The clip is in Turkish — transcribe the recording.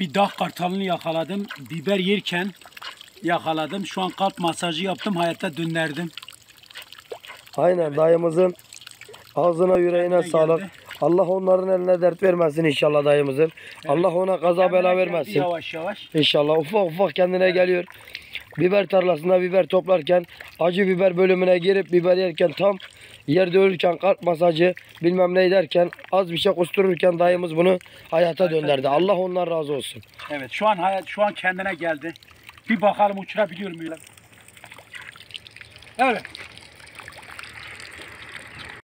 Bir dağ kartalını yakaladım. Biber yerken yakaladım. Şu an kalp masajı yaptım. Hayatta döndürdüm. Aynen dayımızın ağzına yüreğine Kendine sağlık. geldi. Allah onların eline dert vermesin inşallah dayımızın. Allah ona kaza bela Kendine geldi vermesin. Yavaş yavaş. İnşallah ufak ufak kendine geliyor. Biber tarlasında biber toplarken acı biber bölümüne girip biber yerken tam yerde ölürken kalp masajı bilmem ne derken az bir şey kustururken dayımız bunu hayata döndürdü. Allah ondan razı olsun. Evet şu an hayat şu an kendine geldi. Bir bakalım uçurabiliyor muyum? Evet.